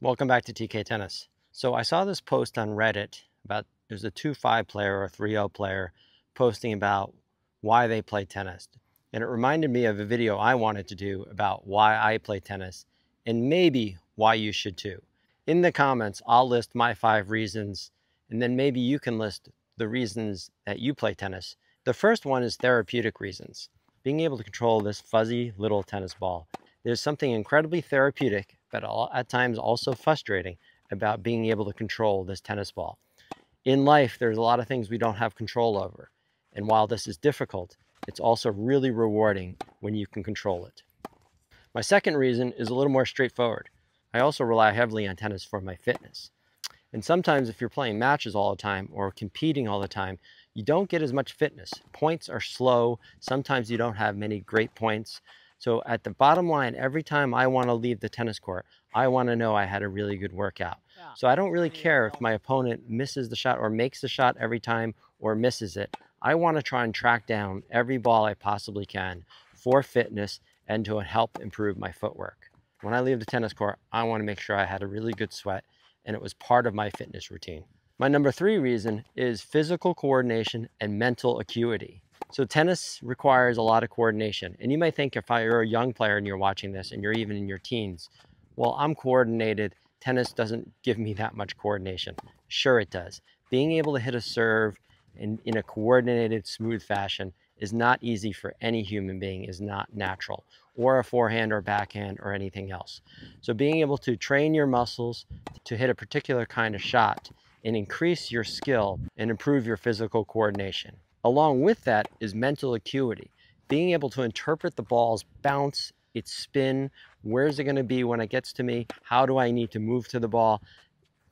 Welcome back to TK Tennis. So I saw this post on Reddit about there's a 2-5 player or 3-0 player posting about why they play tennis. And it reminded me of a video I wanted to do about why I play tennis and maybe why you should too. In the comments, I'll list my five reasons and then maybe you can list the reasons that you play tennis. The first one is therapeutic reasons. Being able to control this fuzzy little tennis ball. There's something incredibly therapeutic but at times also frustrating about being able to control this tennis ball. In life, there's a lot of things we don't have control over. And while this is difficult, it's also really rewarding when you can control it. My second reason is a little more straightforward. I also rely heavily on tennis for my fitness. And sometimes if you're playing matches all the time or competing all the time, you don't get as much fitness. Points are slow. Sometimes you don't have many great points. So at the bottom line, every time I want to leave the tennis court, I want to know I had a really good workout. Yeah. So I don't really care if my opponent misses the shot or makes the shot every time or misses it. I want to try and track down every ball I possibly can for fitness and to help improve my footwork. When I leave the tennis court, I want to make sure I had a really good sweat and it was part of my fitness routine. My number three reason is physical coordination and mental acuity. So tennis requires a lot of coordination. And you might think if you're a young player and you're watching this and you're even in your teens, well, I'm coordinated. Tennis doesn't give me that much coordination. Sure it does. Being able to hit a serve in, in a coordinated, smooth fashion is not easy for any human being, is not natural, or a forehand or backhand or anything else. So being able to train your muscles to hit a particular kind of shot and increase your skill and improve your physical coordination. Along with that is mental acuity, being able to interpret the ball's bounce, its spin, where's it going to be when it gets to me, how do I need to move to the ball,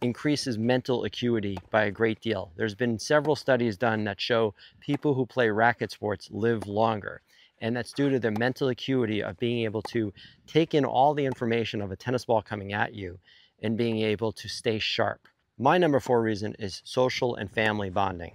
increases mental acuity by a great deal. There's been several studies done that show people who play racket sports live longer. And that's due to the mental acuity of being able to take in all the information of a tennis ball coming at you and being able to stay sharp. My number four reason is social and family bonding.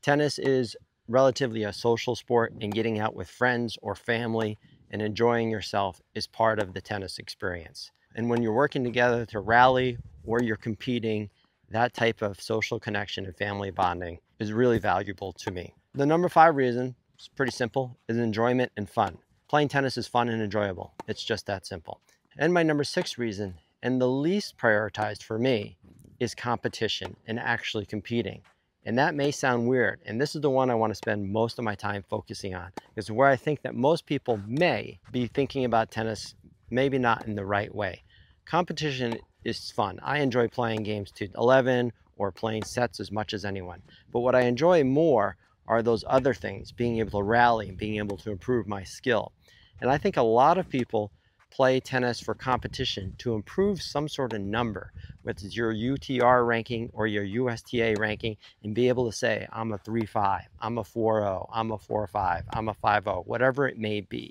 Tennis is relatively a social sport and getting out with friends or family and enjoying yourself is part of the tennis experience. And when you're working together to rally or you're competing, that type of social connection and family bonding is really valuable to me. The number five reason is pretty simple, is enjoyment and fun. Playing tennis is fun and enjoyable. It's just that simple. And my number six reason, and the least prioritized for me, is competition and actually competing. And that may sound weird. And this is the one I want to spend most of my time focusing on. Is where I think that most people may be thinking about tennis, maybe not in the right way. Competition is fun. I enjoy playing games to 11 or playing sets as much as anyone. But what I enjoy more are those other things, being able to rally being able to improve my skill. And I think a lot of people play tennis for competition to improve some sort of number, whether it's your UTR ranking or your USTA ranking, and be able to say, I'm a 3-5, I'm a 4-0, I'm a 4-5, I'm a 5-0, whatever it may be.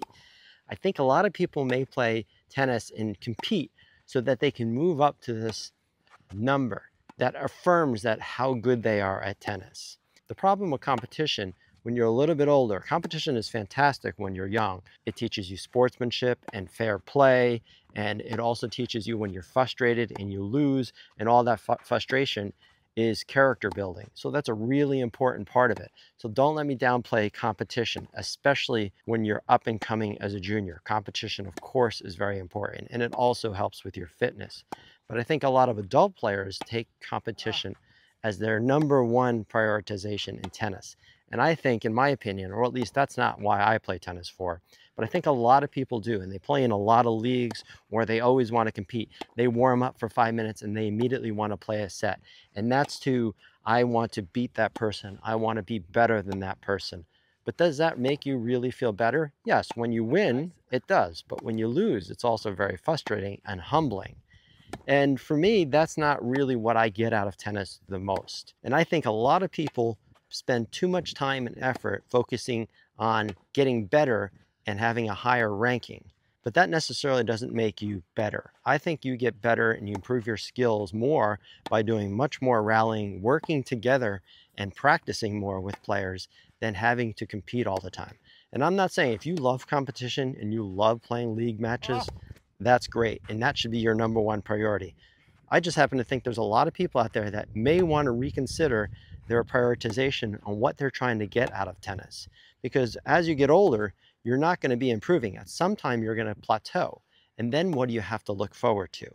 I think a lot of people may play tennis and compete so that they can move up to this number that affirms that how good they are at tennis. The problem with competition when you're a little bit older. Competition is fantastic when you're young. It teaches you sportsmanship and fair play, and it also teaches you when you're frustrated and you lose, and all that frustration is character building. So that's a really important part of it. So don't let me downplay competition, especially when you're up and coming as a junior. Competition, of course, is very important, and it also helps with your fitness. But I think a lot of adult players take competition as their number one prioritization in tennis. And I think, in my opinion, or at least that's not why I play tennis for, but I think a lot of people do, and they play in a lot of leagues where they always want to compete. They warm up for five minutes and they immediately want to play a set. And that's to, I want to beat that person. I want to be better than that person. But does that make you really feel better? Yes, when you win, it does. But when you lose, it's also very frustrating and humbling. And for me, that's not really what I get out of tennis the most. And I think a lot of people spend too much time and effort focusing on getting better and having a higher ranking. But that necessarily doesn't make you better. I think you get better and you improve your skills more by doing much more rallying, working together, and practicing more with players than having to compete all the time. And I'm not saying if you love competition and you love playing league matches, that's great. And that should be your number one priority. I just happen to think there's a lot of people out there that may want to reconsider their prioritization on what they're trying to get out of tennis. Because as you get older, you're not going to be improving. At some time, you're going to plateau. And then what do you have to look forward to?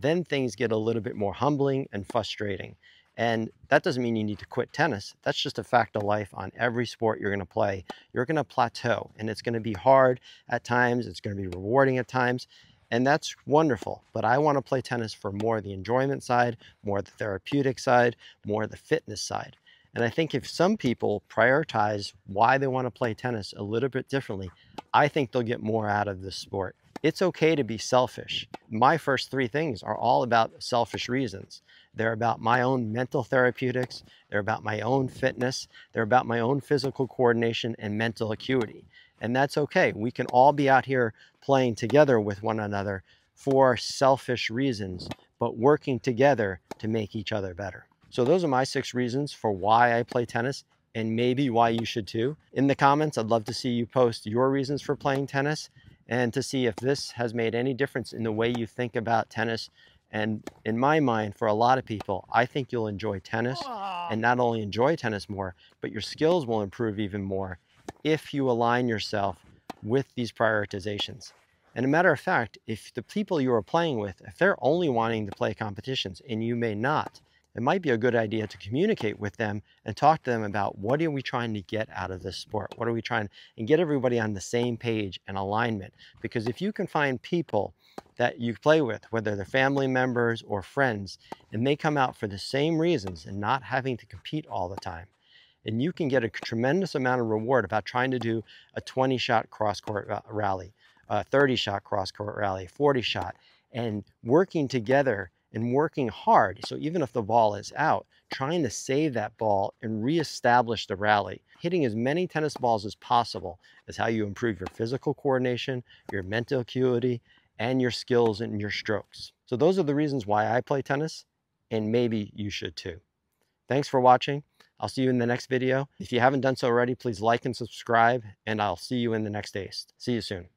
Then things get a little bit more humbling and frustrating. And that doesn't mean you need to quit tennis. That's just a fact of life on every sport you're going to play. You're going to plateau and it's going to be hard at times. It's going to be rewarding at times. And that's wonderful. But I want to play tennis for more the enjoyment side, more the therapeutic side, more the fitness side. And I think if some people prioritize why they want to play tennis a little bit differently, I think they'll get more out of this sport. It's okay to be selfish. My first three things are all about selfish reasons. They're about my own mental therapeutics. They're about my own fitness. They're about my own physical coordination and mental acuity. And that's okay. We can all be out here playing together with one another for selfish reasons, but working together to make each other better. So those are my six reasons for why I play tennis and maybe why you should too. In the comments, I'd love to see you post your reasons for playing tennis and to see if this has made any difference in the way you think about tennis and in my mind, for a lot of people, I think you'll enjoy tennis and not only enjoy tennis more, but your skills will improve even more if you align yourself with these prioritizations. And a matter of fact, if the people you are playing with, if they're only wanting to play competitions and you may not, it might be a good idea to communicate with them and talk to them about what are we trying to get out of this sport? What are we trying and get everybody on the same page and alignment? Because if you can find people that you play with, whether they're family members or friends, and they come out for the same reasons and not having to compete all the time, and you can get a tremendous amount of reward about trying to do a 20 shot cross court rally, a 30 shot cross court rally, 40 shot, and working together and working hard. So even if the ball is out, trying to save that ball and reestablish the rally. Hitting as many tennis balls as possible is how you improve your physical coordination, your mental acuity, and your skills and your strokes. So those are the reasons why I play tennis, and maybe you should too. Thanks for watching. I'll see you in the next video. If you haven't done so already, please like and subscribe, and I'll see you in the next ace. See you soon.